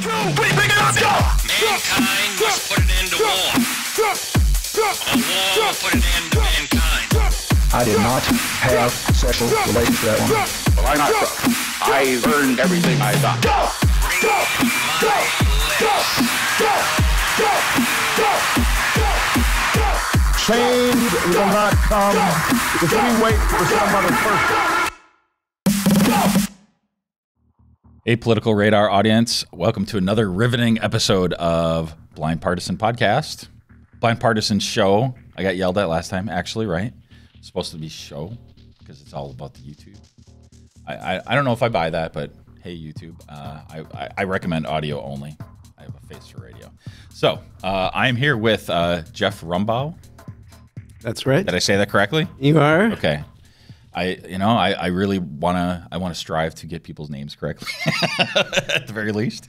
Mankind must put an end to war. A war will put an end to mankind. I did not have sexual relations with that woman. Well, I not. I earned everything I got. Change will not come if we wait for some other person. Apolitical Radar audience, welcome to another riveting episode of Blind Partisan Podcast. Blind Partisan Show. I got yelled at last time, actually, right? It's supposed to be show because it's all about the YouTube. I, I, I don't know if I buy that, but hey, YouTube, uh, I, I, I recommend audio only. I have a face for radio. So uh, I'm here with uh, Jeff Rumbaugh. That's right. Did I say that correctly? You are. Okay. I you know I, I really wanna I wanna strive to get people's names correctly at the very least.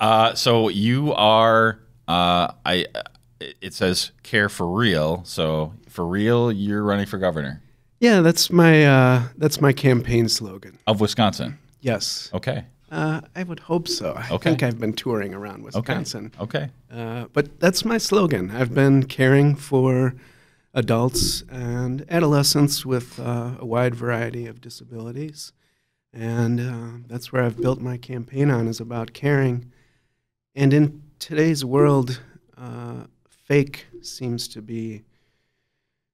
Uh, so you are uh, I it says care for real. So for real, you're running for governor Yeah, that's my uh, that's my campaign slogan. of Wisconsin. Yes. Okay. Uh, I would hope so. I Okay. think I've been touring around Okay. Wisconsin. Okay. Uh, but that's my slogan. I've been caring for adults and adolescents with uh, a wide variety of disabilities. And uh, that's where I've built my campaign on is about caring. And in today's world, uh, fake seems to be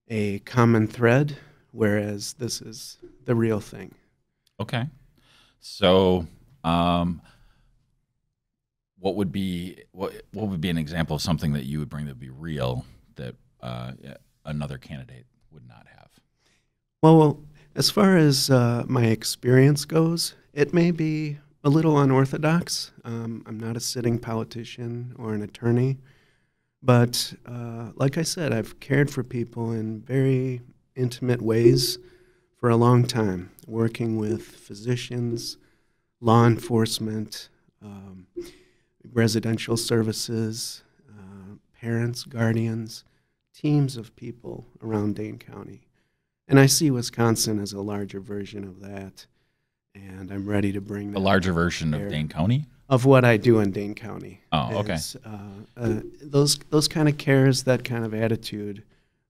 a common thread, whereas this is the real thing. Okay. So um, what would be what what would be an example of something that you would bring that would be real that uh, another candidate would not have? Well, as far as uh, my experience goes, it may be a little unorthodox. Um, I'm not a sitting politician or an attorney, but uh, like I said, I've cared for people in very intimate ways for a long time, working with physicians, law enforcement, um, residential services, uh, parents, guardians, teams of people around Dane County. And I see Wisconsin as a larger version of that. And I'm ready to bring A larger version of Dane County. of what I do in Dane County. Oh, okay. Uh, uh, those those kind of cares, that kind of attitude,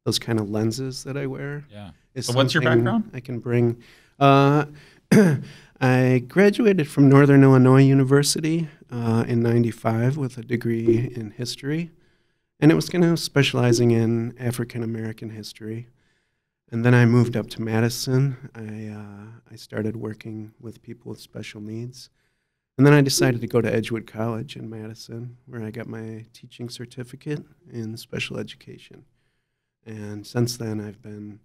those kind of lenses that I wear. Yeah. is So what's your background? I can bring. Uh, I graduated from Northern Illinois University uh, in '95 with a degree in history, and it was kind of specializing in African American history. And then I moved up to Madison. I uh, I started working with people with special needs. And then I decided to go to Edgewood College in Madison, where I got my teaching certificate in special education. And since then, I've been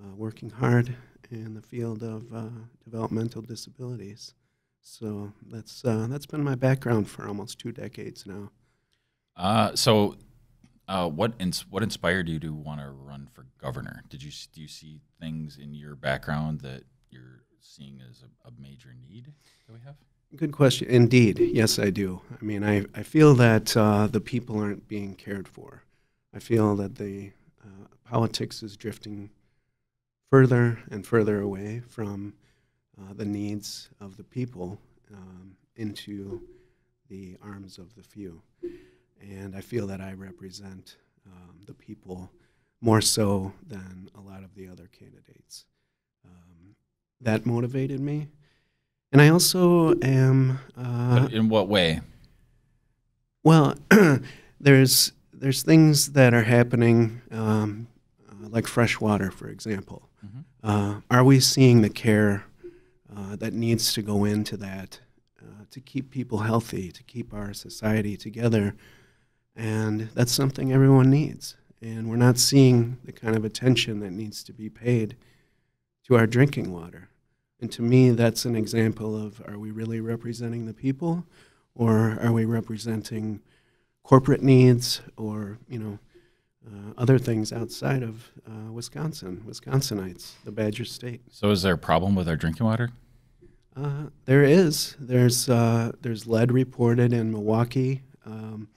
uh, working hard in the field of uh, developmental disabilities. So that's uh, that's been my background for almost two decades now. Uh, so, uh, what ins- what inspired you to want to run for governor? Did you do you see things in your background that you're seeing as a, a major need that we have? Good question. Indeed, yes, I do. I mean, I, I feel that uh, the people aren't being cared for. I feel that the uh, politics is drifting further and further away from uh, the needs of the people um, into the arms of the few. And I feel that I represent um, the people more so than a lot of the other candidates. Um, that motivated me. And I also am. Uh, in what way? well, there's there's things that are happening, um, uh, like fresh water, for example. Mhm. Uh, are we seeing the care uh, that needs to go into that uh, to keep people healthy, to keep our society together? And that's something everyone needs. And we're not seeing the kind of attention that needs to be paid to our drinking water. And to me, that's an example of are we really representing the people or are we representing corporate needs or, you know, uh, other things outside of uh, Wisconsin, Wisconsinites, the Badger State? So, is there a problem with our drinking water? Uh, there is. There's uh, there's lead reported in Milwaukee. Um,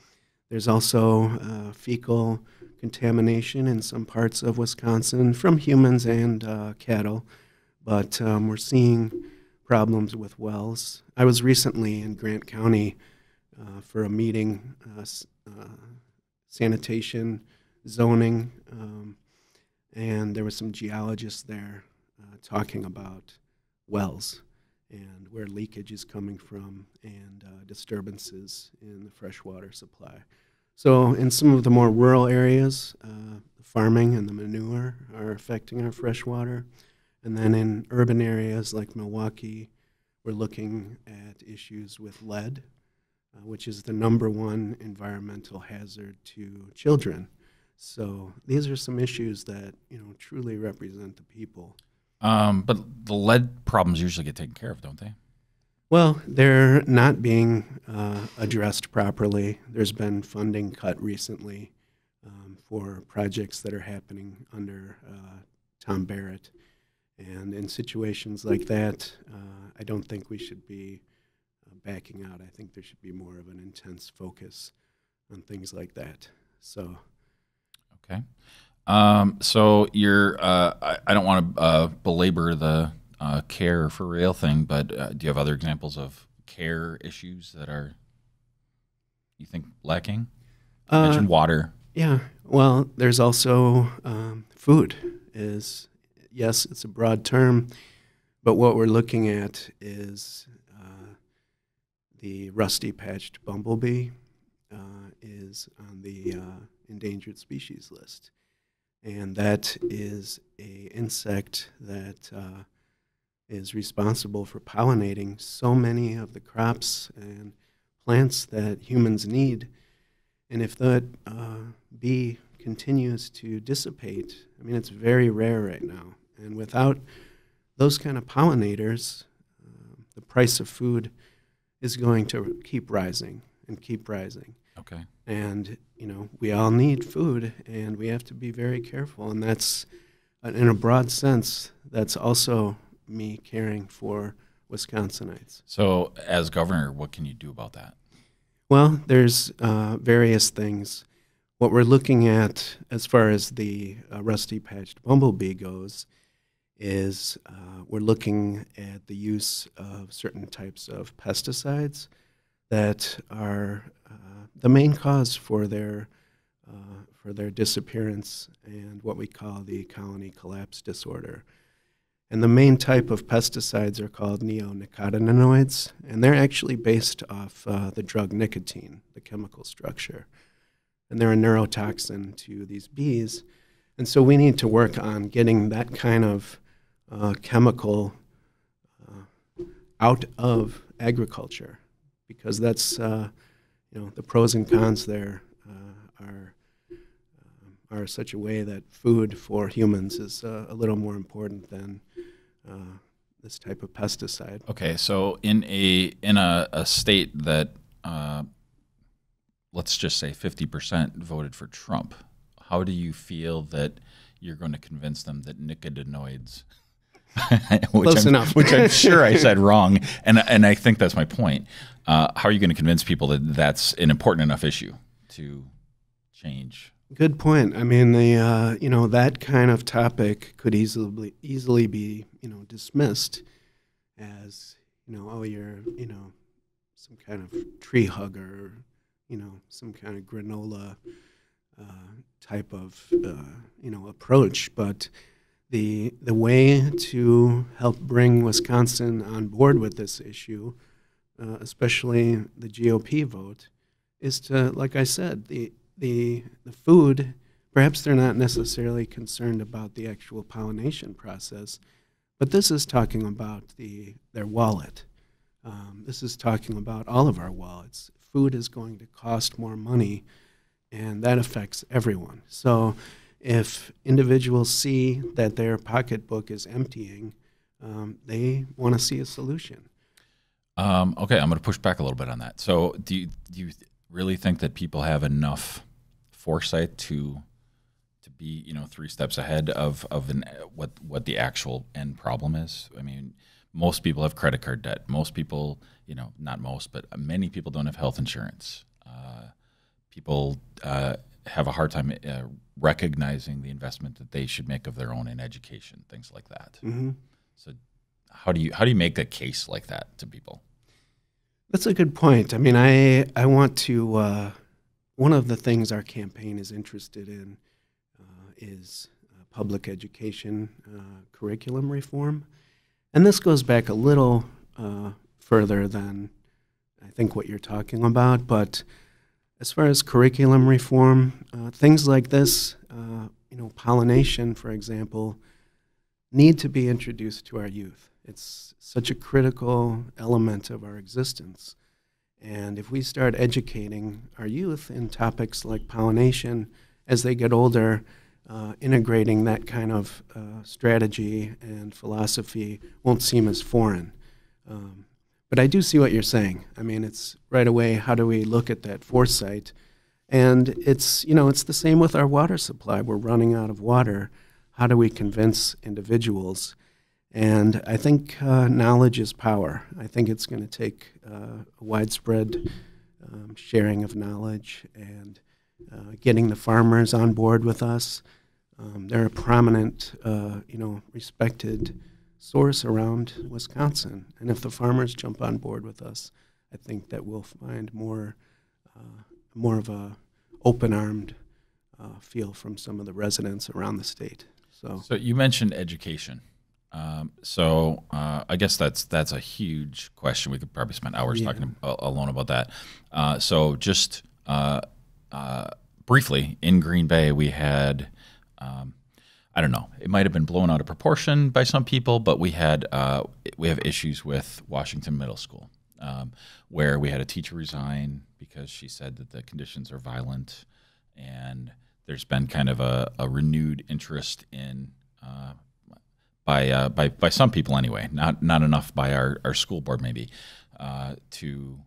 there's also uh, fecal contamination in some parts of Wisconsin from humans and uh, cattle, but um, we're seeing problems with wells. I was recently in Grant County uh, for a meeting, uh, uh, sanitation, zoning, um, and there were some geologists there uh, talking about wells and where leakage is coming from and uh, disturbances in the freshwater supply. So, in some of the more rural areas, uh, farming and the manure are affecting our freshwater. And then in urban areas like Milwaukee, we're looking at issues with lead, uh, which is the number one environmental hazard to children. So these are some issues that you know truly represent the people. Um, but the lead problems usually get taken care of, don't they? Well, they're not being uh, addressed properly. There's been funding cut recently um, for projects that are happening under uh, Tom Barrett. And in situations like that, uh, I don't think we should be uh, backing out. I think there should be more of an intense focus on things like that. So, Okay. Um, so you're, uh, I, I don't want to uh, belabor the uh, care for real thing, but uh, do you have other examples of care issues that are, you think, lacking? Uh, mentioned water. Yeah. Well, there's also um, food. Is yes, it's a broad term, but what we're looking at is uh, the rusty patched bumblebee uh, is on the uh, endangered species list, and that is a insect that uh, is responsible for pollinating so many of the crops and plants that humans need. And if that uh, bee continues to dissipate, I mean, it's very rare right now. And without those kind of pollinators, uh, the price of food is going to keep rising and keep rising. Okay. And, you know, we all need food and we have to be very careful. And that's, uh, in a broad sense, that's also me caring for Wisconsinites. So as governor, what can you do about that? Well, there's uh, various things. What we're looking at as far as the uh, rusty patched bumblebee goes is uh, we're looking at the use of certain types of pesticides that are uh, the main cause for their uh, for their disappearance and what we call the colony collapse disorder. And the main type of pesticides are called neonicotinoids, and they're actually based off uh, the drug nicotine, the chemical structure. And they're a neurotoxin to these bees. And so we need to work on getting that kind of uh, chemical uh, out of agriculture because that's, uh, you know, the pros and cons there uh, are, um, are such a way that food for humans is uh, a little more important than uh, this type of pesticide. Okay, so in a in a, a state that uh, let's just say fifty percent voted for Trump, how do you feel that you're going to convince them that nicotinoids, Close I'm, enough. which I'm sure I said wrong, and and I think that's my point. Uh, how are you going to convince people that that's an important enough issue to change? Good point. I mean, the uh, you know that kind of topic could easily easily be you know dismissed as you know oh you're you know some kind of tree hugger, you know some kind of granola uh, type of uh, you know approach, but the the way to help bring Wisconsin on board with this issue, uh, especially the GOP vote, is to like I said the the the food. Perhaps they're not necessarily concerned about the actual pollination process, but this is talking about the their wallet. Um, this is talking about all of our wallets. Food is going to cost more money, and that affects everyone. So, if individuals see that their pocketbook is emptying, um, they want to see a solution. Um, okay, I'm going to push back a little bit on that. So, do you, do you really think that people have enough foresight to to be, you know, three steps ahead of of an, what what the actual end problem is? I mean, most people have credit card debt. Most people, you know, not most, but many people don't have health insurance. Uh, people uh, have a hard time uh, recognizing the investment that they should make of their own in education, things like that. hmm So, how do you how do you make a case like that to people? That's a good point. I mean, I I want to. Uh, one of the things our campaign is interested in uh, is uh, public education uh, curriculum reform, and this goes back a little uh, further than I think what you're talking about. But as far as curriculum reform, uh, things like this, uh, you know, pollination, for example, need to be introduced to our youth. It's such a critical element of our existence. And if we start educating our youth in topics like pollination as they get older, uh, integrating that kind of uh, strategy and philosophy won't seem as foreign. Um, but I do see what you're saying. I mean, it's right away, how do we look at that foresight? And it's, you know, it's the same with our water supply. We're running out of water. How do we convince individuals? And I think uh, knowledge is power. I think it's going to take uh, a widespread um, sharing of knowledge and uh, getting the farmers on board with us. Um, they're a prominent, uh, you know, respected source around Wisconsin. And if the farmers jump on board with us, I think that we'll find more, uh, more of a open-armed uh, feel from some of the residents around the state. So, So you mentioned education. Um, so uh, I guess that's that's a huge question. We could probably spend hours Yeah. talking alone about that. Uh, so just uh, uh, briefly, in Green Bay, we had. Um, I don't know. It might have been blown out of proportion by some people, but we had uh, we have issues with Washington Middle School, um, where we had a teacher resign because she said that the conditions are violent, and there's been kind of a, a renewed interest in uh, by uh, by by some people anyway, not not enough by our, our school board maybe, uh, to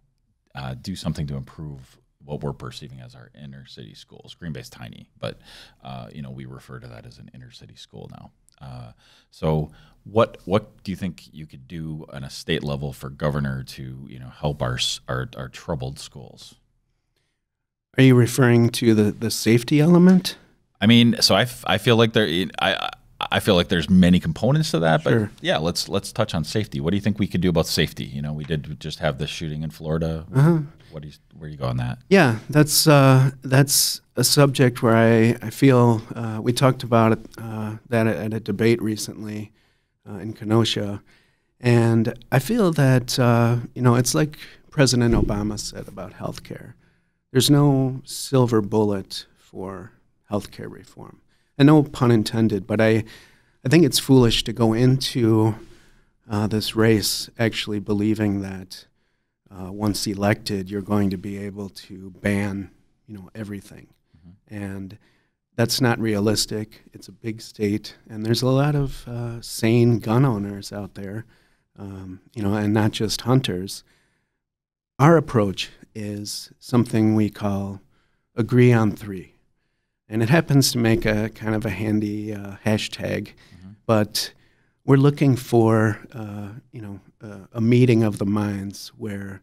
uh, do something to improve what we're perceiving as our inner city schools. Green Bay's tiny, but uh, you know we refer to that as an inner city school now. Uh, so what what do you think you could do on a state level for governor to you know help our our, our troubled schools? are you referring to the, the safety element? I mean, so I, f- I feel like there I I feel like there's many components to that, but yeah, let's let's touch on safety. What do you think we could do about safety? You know, we did just have the shooting in Florida. Uh-huh. What do you where do you go on that? Yeah, that's uh, that's a subject where I I feel uh, we talked about it, uh, that at a debate recently uh, in Kenosha, and I feel that uh, you know it's like President Obama said about healthcare. There's no silver bullet for healthcare reform, and no pun intended. But I I think it's foolish to go into uh, this race actually believing that uh, once elected, you're going to be able to ban, you know, everything, and that's not realistic. It's a big state, and there's a lot of uh, sane gun owners out there, um, you know, and not just hunters. Our approach is something we call agree on three, and it happens to make a kind of a handy uh, hashtag, but we're looking for, uh, you know, uh, a meeting of the minds where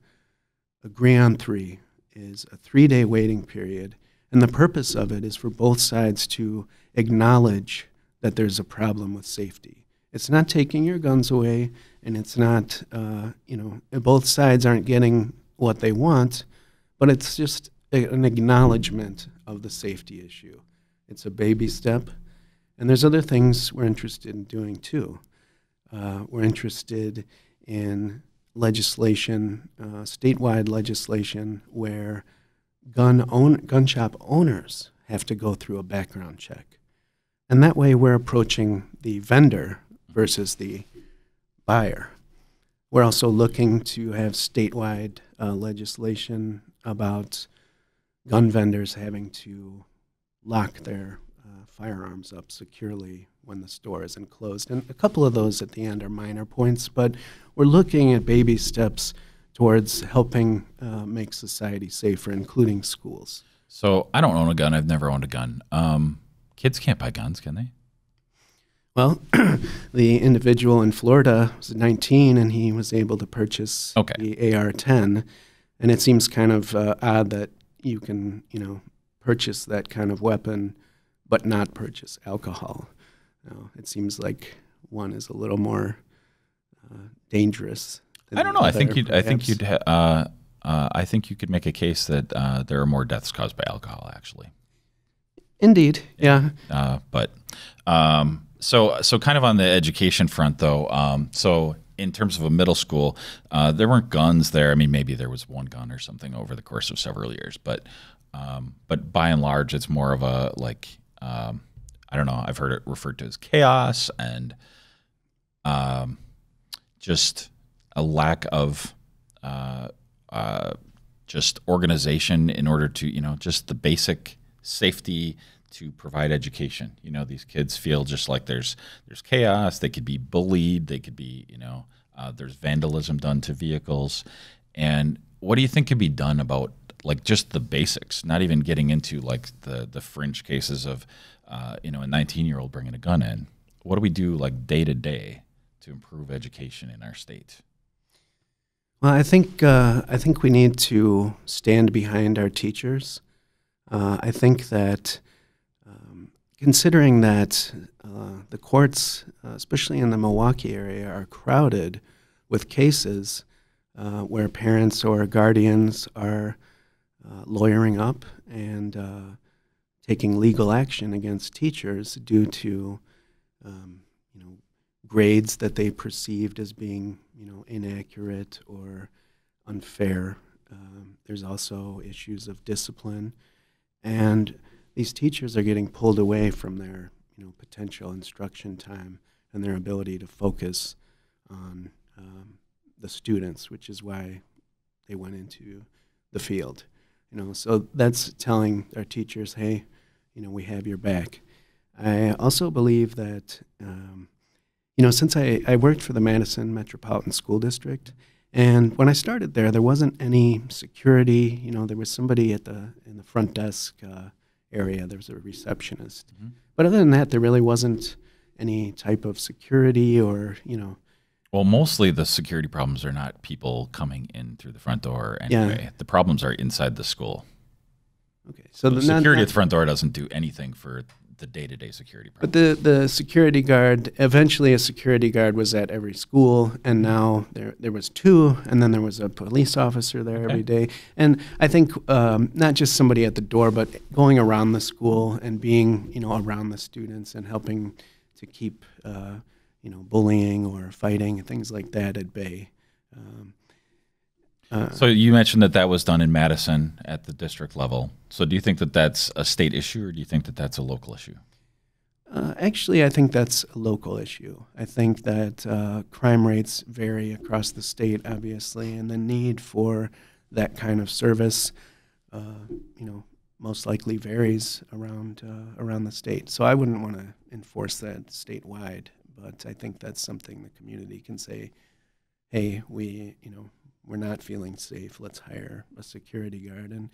agree on three is a three-day waiting period, and the purpose of it is for both sides to acknowledge that there's a problem with safety. It's not taking your guns away, and it's not, uh, you know, both sides aren't getting what they want, but it's just an acknowledgement of the safety issue. It's a baby step, and there's other things we're interested in doing too. Uh, we're interested in legislation, uh, statewide legislation, where gun own, gun shop owners have to go through a background check, and that way we're approaching the vendor versus the buyer. We're also looking to have statewide uh, legislation about gun vendors having to lock their uh, firearms up securely when the store is enclosed. And a couple of those at the end are minor points, but we're looking at baby steps towards helping uh, make society safer, including schools. So I don't own a gun. I've never owned a gun. Um, kids can't buy guns, can they? Well, the individual in Florida was 19 and he was able to purchase Okay. the AR 10. And it seems kind of uh, odd that you can, you know, purchase that kind of weapon but not purchase alcohol. Now, it seems like one is a little more uh, dangerous than I don't the know. I think you'd. I think you'd. ha- Uh, uh, I think you could make a case that uh, there are more deaths caused by alcohol, actually. Indeed, yeah. Uh, but um, so so kind of on the education front, though. Um, so in terms of a middle school, uh, there weren't guns there. I mean, maybe there was one gun or something over the course of several years, but um, but by and large, it's more of a like um, I don't know. I've heard it referred to as chaos and um, just a lack of uh, uh, just organization in order to you know just the basic safety to provide education. You know, these kids feel just like there's there's chaos. They could be bullied. They could be you know uh, there's vandalism done to vehicles. And what do you think could be done about like just the basics? Not even getting into like the the fringe cases of uh, you know a 19 year old bringing a gun in. What do we do like day to day to improve education in our state? Well, I think uh, I think we need to stand behind our teachers. Uh, I think that um, considering that uh, the courts, uh, especially in the Milwaukee area, are crowded with cases uh, where parents or guardians are uh, lawyering up and uh, taking legal action against teachers due to um, you know grades that they perceived as being you know inaccurate or unfair. Um, there's also issues of discipline, and these teachers are getting pulled away from their you know potential instruction time and their ability to focus on um, the students, which is why they went into the field. You know, so that's telling our teachers, hey, you know, we have your back. I also believe that, um, you know, since I, I worked for the Madison Metropolitan School District, and when I started there, there wasn't any security. You know, there was somebody at the in the front desk uh, area. There was a receptionist, but other than that, there really wasn't any type of security or you know. Well, mostly the security problems are not people coming in through the front door Yeah. anyway. The problems are inside the school. Okay, so The the not- security not- at the front door doesn't do anything for the day-to-day security But the, the security guard, eventually a security guard was at every school, and now there there was two, and then there was a police officer there every day. And I think um, not just somebody at the door, but going around the school and being you know around the students and helping to keep uh, you know bullying or fighting and things like that at bay. Um, uh, So you mentioned that that was done in Madison at the district level. So do you think that that's a state issue, or do you think that that's a local issue? Uh, actually, I think that's a local issue. I think that uh, crime rates vary across the state, obviously, and the need for that kind of service, uh, you know, most likely varies around uh, around the state. So I wouldn't want to enforce that statewide, but I think that's something the community can say, "Hey, we, you know, we're not feeling safe. Let's hire a security guard." And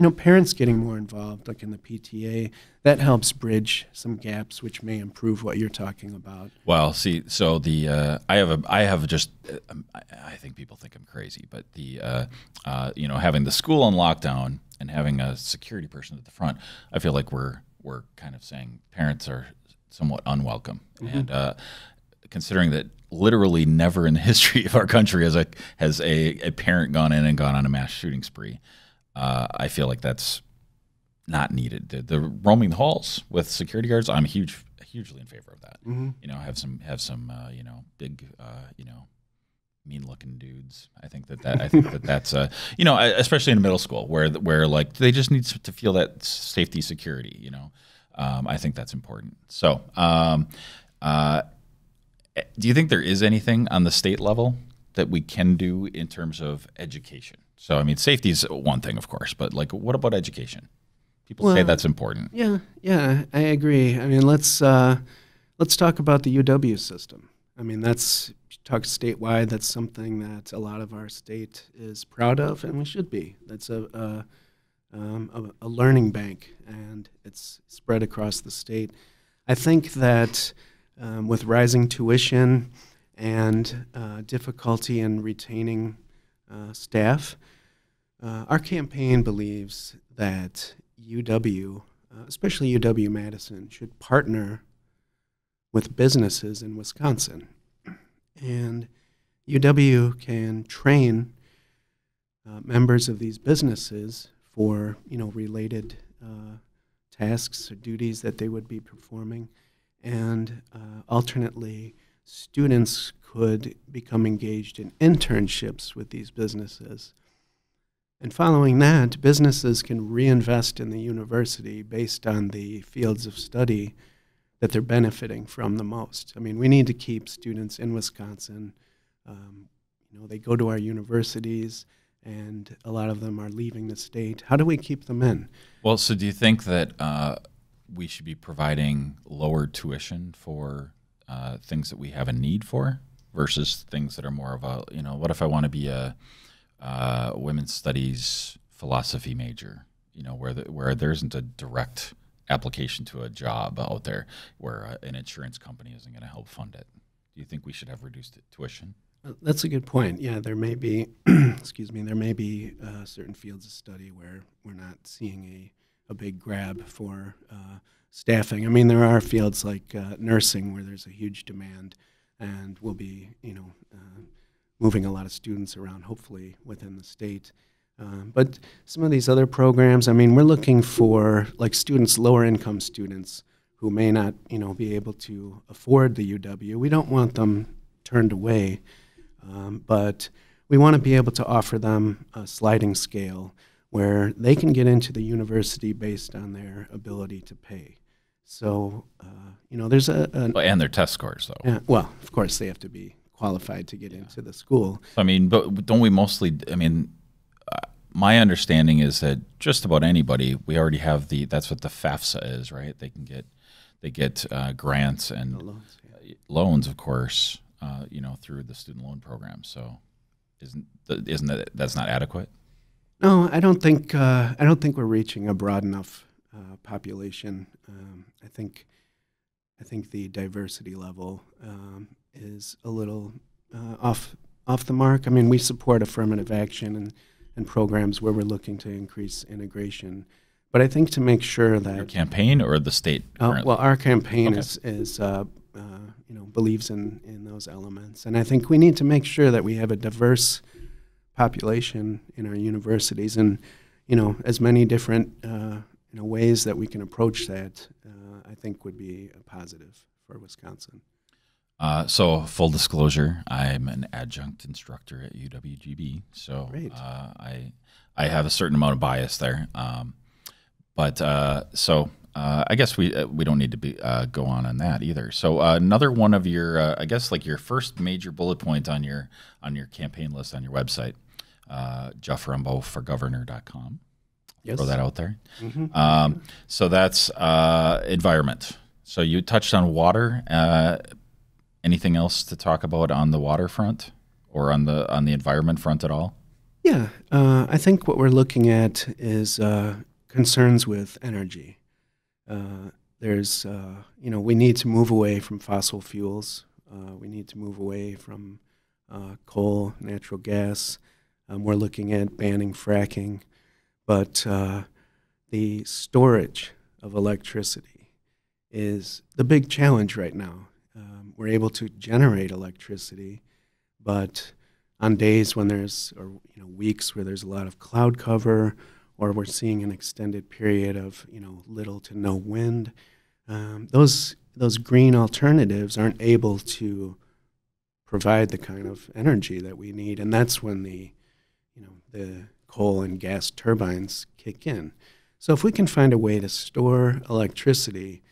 you know, parents getting more involved, like in the PTA, that helps bridge some gaps, which may improve what you're talking about. Well, see, so the uh, I have a I have just uh, I, I think people think I'm crazy, but the uh, uh, you know having the school on lockdown and having a security person at the front, I feel like we're we're kind of saying parents are somewhat unwelcome, and uh, considering that literally never in the history of our country has a has a, a parent gone in and gone on a mass shooting spree, uh, I feel like that's not needed. The, the roaming the halls with security guards, I'm huge, hugely in favor of that. You know, have some have some uh, you know big uh, you know mean looking dudes. I think that that I think that that's uh you know especially in middle school where where like they just need to feel that safety security. You know, um, I think that's important. So. Um, uh, do you think there is anything on the state level that we can do in terms of education? So, I mean, safety is one thing, of course, but like, what about education? People say that's important. Yeah, yeah, I agree. I mean, let's uh, let's talk about the UW system. I mean, that's talk statewide. That's something that a lot of our state is proud of, and we should be. That's a a, um, a, a learning bank, and it's spread across the state. I think that um, with rising tuition and uh, difficulty in retaining uh, staff, uh, our campaign believes that UW, uh, especially UW Madison, should partner with businesses in Wisconsin. And UW can train uh, members of these businesses for you know related uh, tasks or duties that they would be performing, and uh, alternately, students could become engaged in internships with these businesses. And following that, businesses can reinvest in the university based on the fields of study that they're benefiting from the most. I mean, we need to keep students in Wisconsin. Um, you know, they go to our universities, and a lot of them are leaving the state. How do we keep them in? Well, so do you think that uh, we should be providing lower tuition for uh, things that we have a need for versus things that are more of a, you know, what if I want to be a uh, women's studies philosophy major, you know, where the, where there isn't a direct application to a job out there where uh, an insurance company isn't going to help fund it. Do you think we should have reduced tuition? Uh, That's a good point. Yeah, there may be, excuse me, there may be uh, certain fields of study where we're not seeing a, a big grab for uh, staffing. I mean, there are fields like uh, nursing where there's a huge demand, and we'll be, you know, uh, moving a lot of students around, hopefully within the state. Um, but some of these other programs, I mean, we're looking for like students, lower income students who may not, you know, be able to afford the UW. We don't want them turned away. Um, but we want to be able to offer them a sliding scale where they can get into the university based on their ability to pay. So, uh, you know, there's a, a Well, and their test scores, though. yeah, well, of course, they have to be qualified to get into the school. I mean, but don't we mostly? I mean, uh, my understanding is that just about anybody, we already have the. That's what the FAFSA is, right? They can get, they get uh, grants and loans, yeah. loans, of course. Uh, you know, through the student loan program. So, isn't isn't that that's not adequate? No, I don't think uh, I don't think we're reaching a broad enough uh, population. Um, I think I think the diversity level um, is a little uh, off off the mark. I mean, we support affirmative action and, and programs where we're looking to increase integration, but I think to make sure Your that campaign or the state? uh, well, our campaign Okay. is is uh, uh, you know believes in in those elements, and I think we need to make sure that we have a diverse population in our universities, and you know as many different uh, you know ways that we can approach that. Uh, I think would be a positive for Wisconsin. Uh, so, full disclosure, I'm an adjunct instructor at UWGB. So, uh, I I have a certain amount of bias there. Um, but uh, so uh, I guess we uh, we don't need to be uh, go on on that either. So uh, another one of your uh, I guess like your first major bullet point on your on your campaign list on your website, uh, Jeff Rumbaugh for Governor.com. Yes. Throw that out there. Um, so that's uh, environment. So you touched on water. Uh, anything else to talk about on the waterfront or on the on the environment front at all? Yeah, uh, I think what we're looking at is uh, concerns with energy. Uh, there's, uh, you know, we need to move away from fossil fuels. Uh, we need to move away from uh, coal, natural gas. Um, we're looking at banning fracking, but uh, the storage of electricity is the big challenge right now. Um, we're able to generate electricity, but on days when there's or you know weeks where there's a lot of cloud cover or we're seeing an extended period of you know little to no wind um, those those green alternatives aren't able to provide the kind of energy that we need and that's when the you know the coal and gas turbines kick in so if we can find a way to store electricity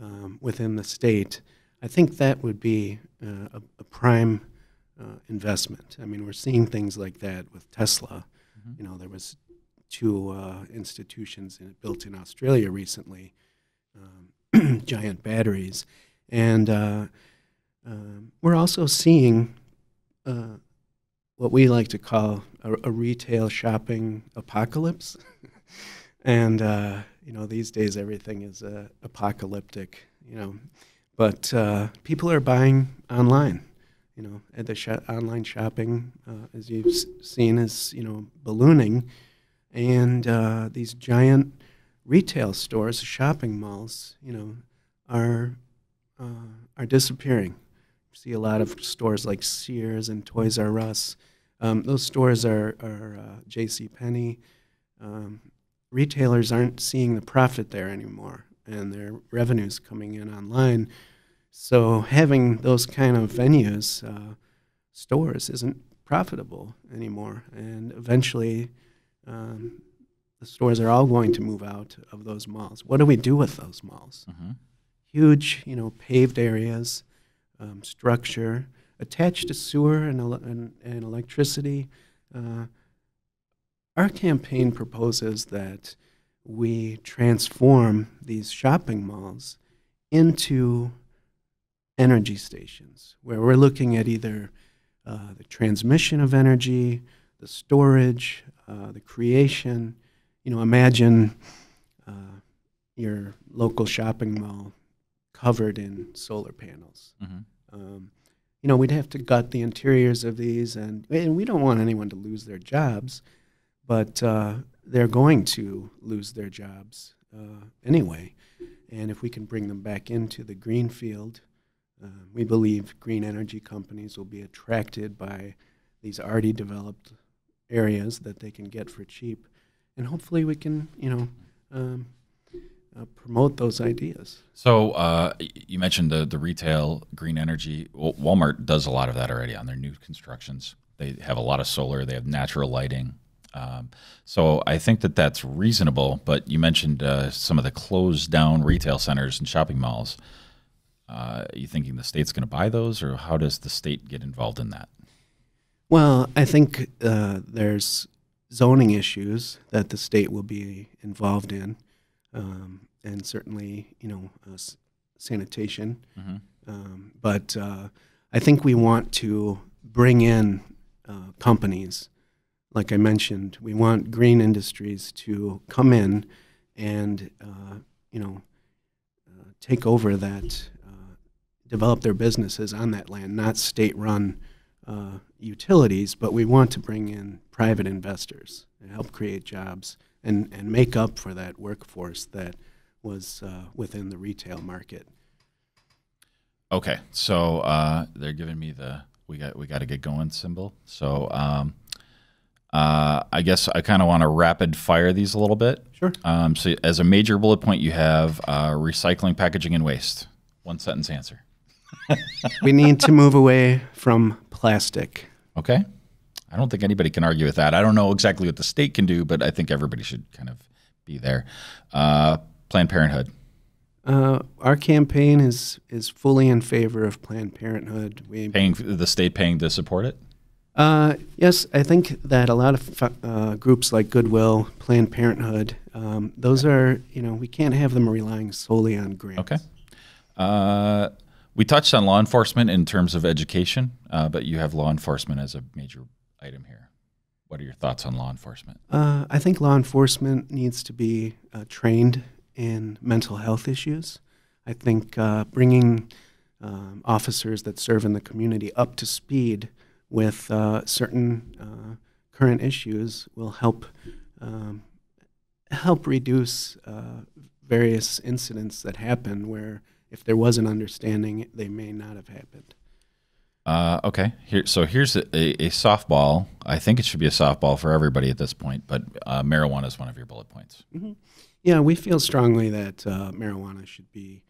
um, within the state i think that would be uh, a, a prime uh, investment. I mean, we're seeing things like that with Tesla. You know, there was two uh, institutions in, built in Australia recently, um, giant batteries, and uh, um, we're also seeing uh, what we like to call a, a retail shopping apocalypse. and uh, you know, these days everything is uh, apocalyptic. You know, but uh, people are buying online you know, at the online shopping, uh, as you've seen, is you know ballooning, and uh, these giant retail stores, shopping malls, you know, are uh, are disappearing. See a lot of stores like Sears and Toys R Us. Um, those stores are, are uh, J.C. Penney. Um, retailers aren't seeing the profit there anymore, and their revenues coming in online. So having those kind of venues, uh, stores, isn't profitable anymore, and eventually. Um, the stores are all going to move out of those malls. What do we do with those malls? Mhm. Huge, you know, paved areas, um, structure attached to sewer and, and, and electricity. Uh, our campaign proposes that we transform these shopping malls into energy stations where we're looking at either uh, the transmission of energy, the storage, uh, the creation. You know, imagine uh, your local shopping mall covered in solar panels. Mhm. Um, you know, we'd have to gut the interiors of these, and, and we don't want anyone to lose their jobs, but uh, they're going to lose their jobs uh, anyway. And if we can bring them back into the green field, uh, we believe green energy companies will be attracted by these already developed areas that they can get for cheap. And hopefully we can, you know, um, uh, promote those ideas. So uh, you mentioned the the retail green energy. Well, Walmart does a lot of that already on their new constructions. They have a lot of solar. They have natural lighting. Um, so I think that that's reasonable. But you mentioned uh, some of the closed down retail centers and shopping malls. Uh, are you thinking the state's going to buy those, or how does the state get involved in that? Well, I think uh, there's zoning issues that the state will be involved in, um, and certainly, you know, uh, s- sanitation. Mhm. Um, but uh, I think we want to bring in uh, companies. Like I mentioned, we want green industries to come in and, uh, you know, uh, take over that, uh, develop their businesses on that land, not state-run uh, utilities, but we want to bring in private investors and help create jobs and, and make up for that workforce that was uh, within the retail market. Okay, so uh, they're giving me the we got we got to get going symbol. So um, uh, I guess I kind of want to rapid fire these a little bit. Sure. Um, so as a major bullet point, you have uh, recycling, packaging, and waste. One sentence answer. we need to move away from plastic. Okay. I don't think anybody can argue with that. I don't know exactly what the state can do, but I think everybody should kind of be there. Uh, Planned Parenthood. Uh, our campaign is is fully in favor of Planned Parenthood. We Paying the state paying to support it. Uh, yes, I think that a lot of uh, groups like Goodwill, Planned Parenthood, um, those are, you know, we can't have them relying solely on grants. Okay. Uh, we touched on law enforcement in terms of education, uh, but you have law enforcement as a major item here. What are your thoughts on law enforcement? Uh, I think law enforcement needs to be uh, trained in mental health issues. I think uh, bringing um, officers that serve in the community up to speed with uh, certain uh, current issues will help um, help reduce uh, various incidents that happen where if there was an understanding, they may not have happened. Uh, okay. Here, so here's a, a, softball. I think it should be a softball for everybody at this point, but uh, marijuana is one of your bullet points. Yeah, we feel strongly that uh, marijuana should be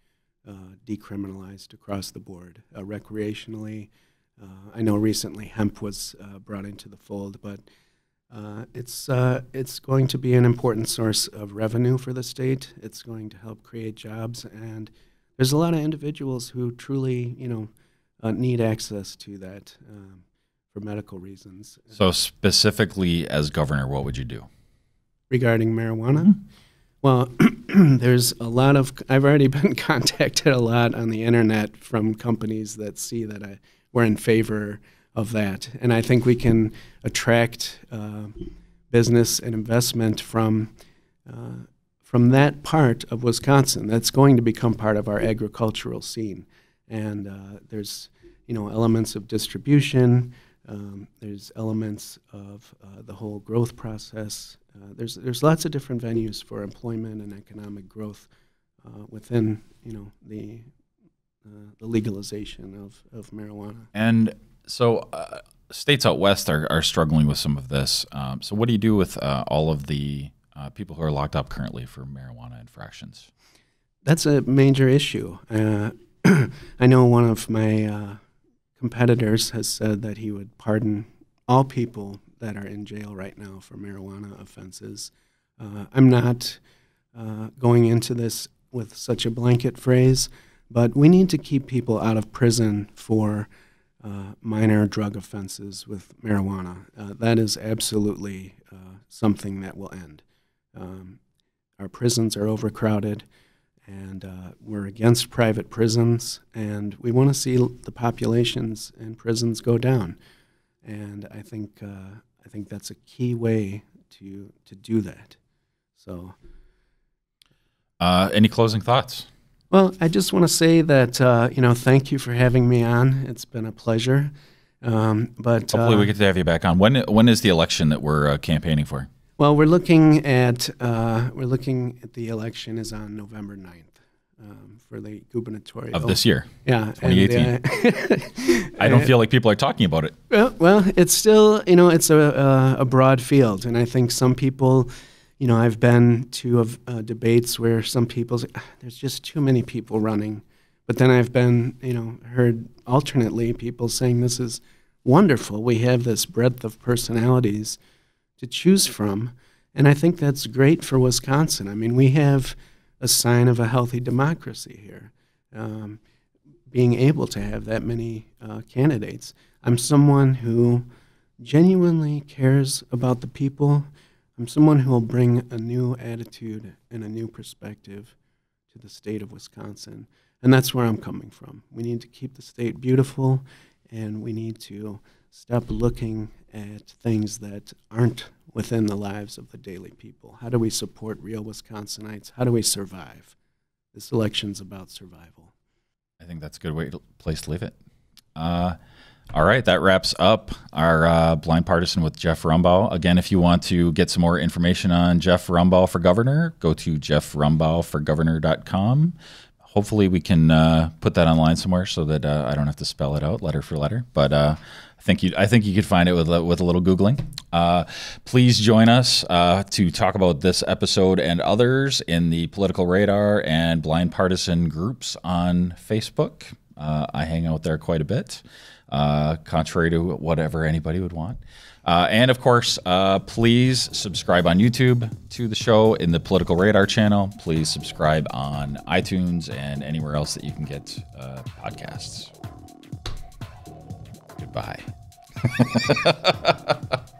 uh, decriminalized across the board, uh, recreationally. Uh, I know recently hemp was brought into the fold, but it's it's going to be an important source of revenue for the state. It's going to help create jobs, and there's a lot of individuals who truly, you know, uh, need access to that um, for medical reasons. So specifically, as governor, what would you do? regarding marijuana. Well, there's a lot of. I've already been contacted a lot on the internet from companies that see that I, we're in favor of that, and I think we can attract uh, business and investment from uh, from that part of Wisconsin. That's going to become part of our agricultural scene, and uh, there's you know elements of distribution. Um, there's elements of uh, the whole growth process. Uh, there's there's lots of different venues for employment and economic growth uh, within you know the uh, the legalization of, of marijuana. And so, uh, states out west are, are struggling with some of this. Um, so, what do you do with uh, all of the uh, people who are locked up currently for marijuana infractions? That's a major issue. Uh, I know one of my uh, competitors has said that he would pardon all people that are in jail right now for marijuana offenses. Uh, I'm not uh, going into this with such a blanket phrase, but we need to keep people out of prison for uh, minor drug offenses with marijuana. Uh, that is absolutely uh, something that will end. Um, our prisons are overcrowded, and uh, we're against private prisons, and we want to see the populations in prisons go down. And I think uh, I think that's a key way to to do that. So. Uh, any closing thoughts? Well, I just want to say that uh, you know, thank you for having me on. It's been a pleasure. Um, but Hopefully, uh, we get to have you back on. When when is the election that we're uh, campaigning for? Well, we're looking at uh, we're looking at the election is on November 9th um, for the gubernatorial Of this year? Yeah, 2018. I don't feel like people are talking about it. Well, well, it's still you know it's a, a broad field, and I think some people, you know, I've been to of, uh, debates where some people say, "Ah, there's just too many people running, but then I've been you know heard alternately people saying this is wonderful. We have this breadth of personalities to choose from, and I think that's great for Wisconsin. I mean, we have a sign of a healthy democracy here. Um, being able to have that many uh, candidates. I'm someone who genuinely cares about the people. I'm someone who will bring a new attitude and a new perspective to the state of Wisconsin. And that's where I'm coming from. We need to keep the state beautiful, and we need to stop looking at things that aren't within the lives of the daily people. How do we support real Wisconsinites? How do we survive? This election's about survival. I think that's a good way to, place to leave it. Uh, all right, that wraps up our uh, blind partisan with Jeff Rumbaugh. Again, if you want to get some more information on Jeff Rumbaugh for governor, go to jeffrumbaughforgovernor.com. Hopefully, we can uh, put that online somewhere so that uh, I don't have to spell it out letter for letter. But uh, I think you, I think you could find it with a- with a little googling. Uh, please join us uh, to talk about this episode and others in the Political Radar and Blind Partisan groups on Facebook. Uh, I hang out there quite a bit, contrary to whatever anybody would want. Uh, and of course, uh, please subscribe on YouTube to the show in the Political Radar channel. Please subscribe on iTunes and anywhere else that you can get uh, podcasts. Goodbye.